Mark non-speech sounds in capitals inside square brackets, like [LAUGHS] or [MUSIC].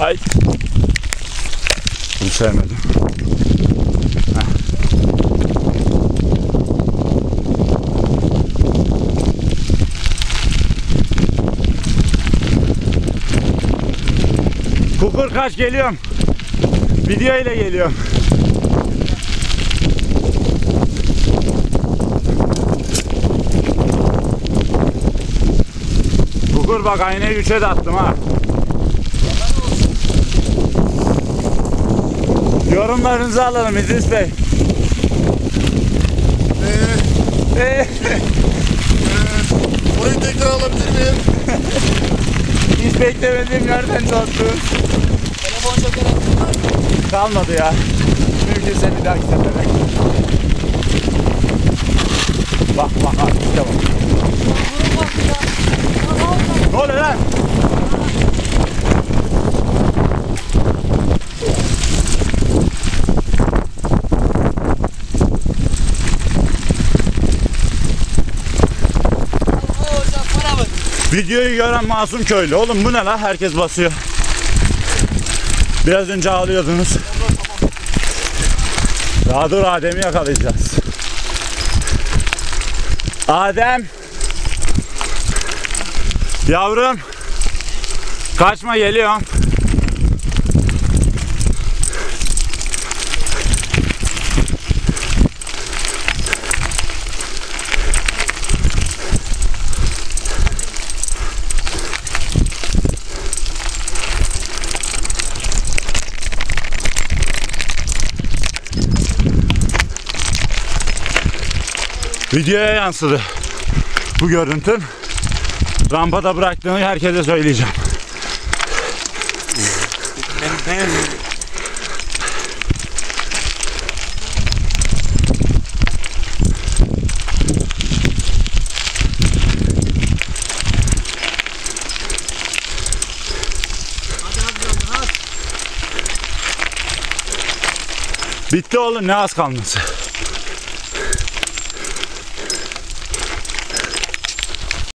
Ay. Bunu sevmedim. Kukur kaç geliyorum. Video ile geliyorum. Kukur bak aynayı üçe de attım ha. Yorumlarınızı alalım İdris Bey. Ee, Ee, orayı tekrar alabilir miyim? [LAUGHS] hiç beklemediğim yerden çarptı. Telefon şeker Kalmadı ya. Mümkünse bir dahaki sefere. Bak bak bak işte bak. Ne oluyor lan? Videoyu gören masum köylü. Oğlum bu ne la? Herkes basıyor. Biraz önce ağlıyordunuz. Daha dur Adem'i yakalayacağız. Adem. Yavrum. Kaçma geliyorum. Videoya yansıdı. Bu görüntüm. Rampada bıraktığını herkese söyleyeceğim. Bitti oğlum ne az kalması.